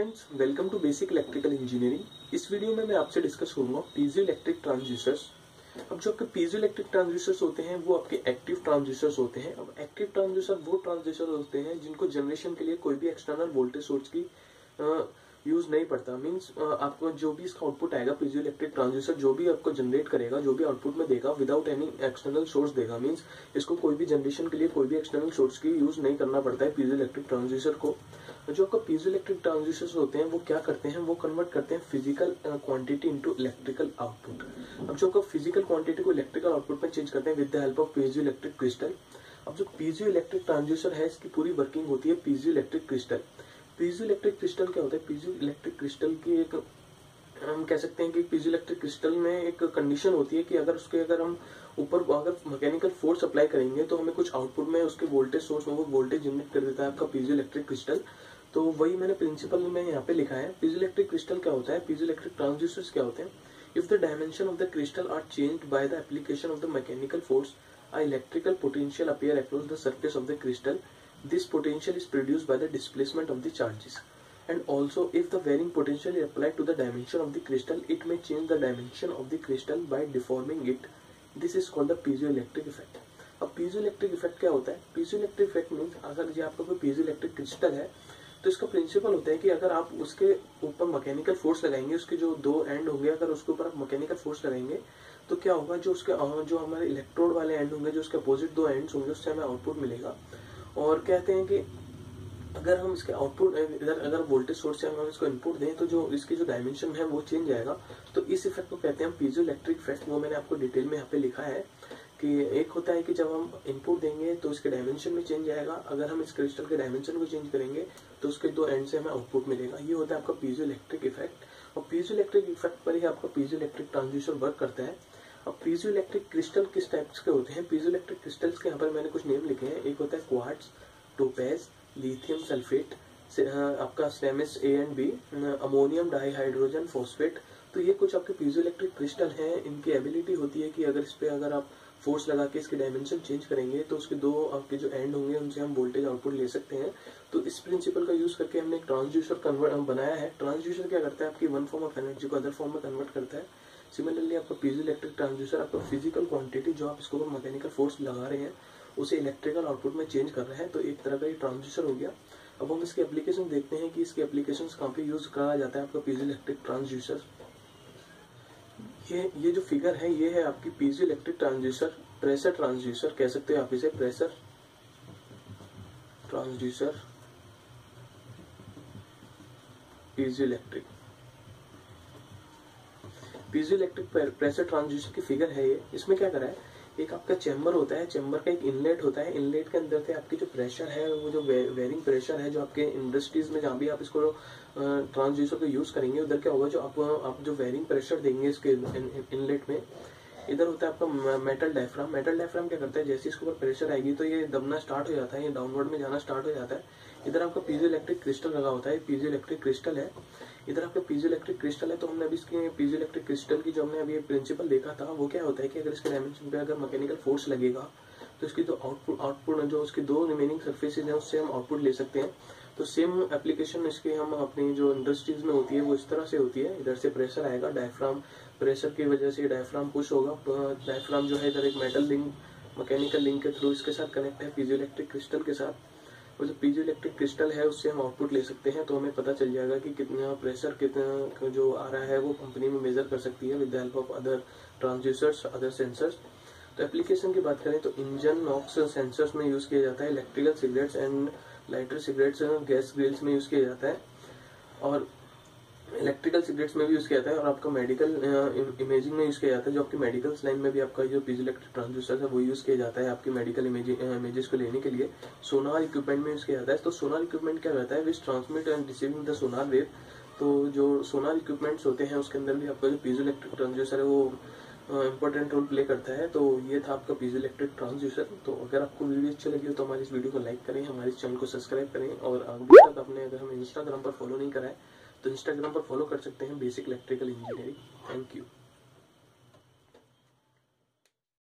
Friends welcome to basic electrical engineering इस video में मैं आपसे डिस्कस करूँगा पीजो इलेक्ट्रिक ट्रांजिस्टर्स अब जो आपके पीजो इलेक्ट्रिक ट्रांजिस्टर्स होते हैं, वो आपके एक्टिव ट्रांजिस्टर्स होते हैं। अब एक्टिव ट्रांजिस्टर वो ट्रांजिस्टर होते हैं जिनको जनरेशन के लिए कोई भी एक्सटर्नल वोल्टेज सोर्स की यूज़ नहीं पड़ता। मीन्स आपको जो भी इसका आउटपुट आएगा पीजो इलेक्ट्रिक ट्रांजिस्टर जो भी आपको जनरेट करेगा, जो भी आउटपुट में देगा विदाउट एनी एक्सटर्नल सोर्स देगा। मीन्स इसको कोई भी जनरेशन के लिए कोई भी एक्सटर्नल सोर्स की यूज़ नहीं करना पड़ता है पीजो इलेक्ट्रिक ट्रांजिस्टर को। जो आपका पीजो इलेक्ट्रिक ट्रांजिस्टर होते हैं, वो क्या करते हैं? वो कन्वर्ट करते हैं physical quantity into electrical output अब जो आपका फ़िज़िकल क्वांटिटी को इलेक्ट्रिकल आउटपुट में चेंज करते हैं with the help of piezo electric crystal अब जो पीजो इलेक्ट्रिक ट्रांजिस्टर है, इसकी पूरी वर्किंग होती है piezo electric crystal piezo electric crystal क्या होता है? पीजो इलेक्ट्रिक क्रिस्टल की एक, हम कह सकते हैं कि पीजो इलेक्ट्रिक क्रिस्टल में एक कंडीशन होती है कि अगर उसके, अगर हम ऊपर, अगर मैकेनिकल फोर्स अप्लाई करेंगे तो हमें कुछ आउटपुट में उसके वोल्टेज सोर्स में वो वोल्टेज जनरेट कर देता है आपका पीजो इलेक्ट्रिक क्रिस्टल तो वही मैंने प्रिंसिपल में यहाँ पे लिखा है पीज इलेक्ट्रिक क्रिस्टल क्या होता है पीज इलेक्ट्रिक ट्रांसड्यूसर्स क्या होते हैं? If the dimension of the crystal are change by the application of the mechanical force a electrical potential appear across the surface of the crystal this potential is produce by the displacement of the charges and also if the varying potential is applied to the dimension of the crystal it may change the dimension of the crystal by deforming it this is called the piezo electric effect अब piezo electric effect क्या होता है? Piezo electric effect means अगर ये आपका कोई piezo electric crystal है तो इसका प्रिंसिपल होता है कि अगर आप उसके ऊपर मैकेनिकल फोर्स लगाएँगे, उसके जो दो एंड होंगे, अगर उसके ऊपर आप मैकेनिकल फोर्स लगाएँगे तो क्या होगा, जो उसके जो हमारे इलेक्ट्रोड वाले एंड होंगे, जो उसके अपोजिट दो एंड्स होंगे, उससे हमें आउटपुट मिलेगा। और कहते हैं कि अगर हम इसके आउटपुट इधर अगर वोल्टेज सोर्स से हम इसको इनपुट दें तो जो इसकी जो डायमेंशन है, वो चेंज आएगा तो इस इफ़ेक्ट को कहते हैं हम पीजो इलेक्ट्रिक इफ़ेक्ट वो मैंने आपको डिटेल में यहाँ पे लिखा है। कि एक होता है कि जब हम इनपुट देंगे तो इसके डायमेंशन में चेंज आएगा। अगर हम इस क्रिस्टल के डायमेंशन को चेंज करेंगे तो उसके दो एंड से हमें आउटपुट मिलेगा। ये होता है आपका पीजो इलेक्ट्रिक इफ़ेक्ट और पीजो इलेक्ट्रिक इफ़ेक्ट पर ही आपका पीजो इलेक्ट्रिक ट्रांजिस्टर वर्क करता है। अब पीजो इलेक्ट्रिक क्रिस्टल किस टाइप्स के होते हैं? पीजो इलेक्ट्रिक क्रिस्टल्स के यहाँ पर मैंने कुछ नेम लिखे हैं। एक होता है क्वार्ट्स टोपेज लिथियम सल्फेट आपका स्टेमिस A and B ammonium dihydrogen phosphate तो ये कुछ आपके पीजो इलेक्ट्रिक क्रिस्टल हैं। इनकी एबिलिटी होती है कि अगर इस पे अगर आप फोर्स लगा के इसके डायमेंशन चेंज करेंगे तो उसके दो आपके जो एंड होंगे, उनसे हम वोल्टेज आउटपुट ले सकते हैं। तो इस प्रिंसिपल का यूज़ करके हमने एक ट्रांसड्यूसर कन्वर्ट बनाया है। ट्रांसड्यूसर क्या करता है? आपकी वन फॉर्म ऑफ़ एनर्जी को अदर फॉर्म में कन्वर्ट करता है। सिमिलरली आपका पीजो इलेक्ट्रिक ट्रांसड्यूसर आपका फ़िज़िकल क्वांटिटी जो आप इसको मैकेनिकल फोर्स लगा रहे हैं, उसे इलेक्ट्रिकल आउटपुट में चेंज कर रहे हैं। तो एक तरह का ये ट्रांसड्यूसर हो गया। अब हम इसके एप्लीकेशन देखते हैं कि इसके एप्लीकेशन काफ़ी यूज़ करा जाता है आपका पीजो इलेक्ट्रिक ट्रांसड्यूसर ये ये जो फिगर है, ये है आपकी piezo electric transducer pressure transducer कह सकते हैं आप इसे pressure transducer piezo electric piezo electric pressure transducer की फिगर है ये। इसमें क्या करा है? एक आपका चैम्बर होता है चैम्बर का एक इनलेट होता है इनलेट के अंदर से आपकी जो प्रेशर है, वो जो वेरिंग प्रेशर है, जो आपके इंडस्ट्रीज़ में जहाँ भी आप इसको ट्रांसड्यूसर को यूज़ करेंगे, उधर क्या होगा जो आप आप जो वेरिंग प्रेशर देंगे इसके इनलेट में, इधर होता है आपका मेटल डायफ्राम मेटल डायफ्राम क्या करता है? जैसे इसके ऊपर प्रेशर आएगी तो ये दबना स्टार्ट हो जाता है, ये डाउनवर्ड में जाना स्टार्ट हो जाता है। इधर आपका पीजो इलेक्ट्रिक क्रिस्टल लगा होता है पीजो इलेक्ट्रिक क्रिस्टल है। इधर आपका पीजो इलेक्ट्रिक क्रिस्टल है तो हमने अभी इसके पीजो इलेक्ट्रिक क्रिस्टल की जो हमने अभी प्रिंसिपल देखा था, वो क्या होता है कि अगर इसके डायमेंशन पे अगर मैकेनिकल फोर्स लगेगा तो इसकी जो आउटपुट आउटपुट जो उसकी दो रिमेनिंग सर्फेसेज हैं, उससे हम आउटपुट ले सकते हैं। तो सेम एप्लीकेशन इसके हम अपनी जो इंडस्ट्रीज़ में होती है, वो इस तरह से होती है। इधर से प्रेशर आएगा डायफ्राम प्रेशर की वजह से डायफ्राम पुश होगा। डायफ्राम जो है, इधर एक मेटल लिंक मैकेनिकल लिंक के थ्रू इसके साथ कनेक्ट है पीजो इलेक्ट्रिक क्रिस्टल के साथ। और जो पीजो इलेक्ट्रिक क्रिस्टल है, उससे हम आउटपुट ले सकते हैं तो हमें पता चल जाएगा कि कितना प्रेशर, कितना जो आ रहा है, वो कंपनी में मेजर कर सकती है with the help of other transducers other sensors तो एप्लीकेशन की बात करें तो इंजन नॉक्स सेंसर्स में यूज़ किया जाता है electrical cigarettes and lighter cigarettes gas grills में यूज़ किया जाता है। और इलेक्ट्रिकल सिगरेट्स में भी यूज़ किया जाता है और आपका मेडिकल इमेजिंग में यूज़ किया जाता है, जो आपकी मेडिकल लाइन में भी आपका जो इलेक्ट्रिक ट्रांसड्यूसर है, वो यूज़ किया जाता है आपकी मेडिकल इमेजेस को लेने के लिए। सोनार इक्विपमेंट में यूज़ किया जाता है। तो सोनार इक्विपमेंट क्या रहता है? Which transmit and receiving the sonar wave तो जो सोनार इक्विपमेंट्स होते हैं, उसके अंदर भी आपका जो पीजो इलेक्ट्रिक ट्रांसड्यूसर है, वो इंपॉर्टेंट रोल प्ले करता है तो ये था आपका पीज इलेक्ट्रिक ट्रांसड्यूसर तो अगर आपको वीडियो अच्छी लगी हो तो हमारी इस वीडियो को लाइक करें, हमारे चैनल को सब्सक्राइब करें, और अभी तक आपने अगर हमें इंस्टाग्राम पर फॉलो नहीं कराए तो इंस्टाग्राम पर फॉलो कर सकते हैं basic electrical engineering thank you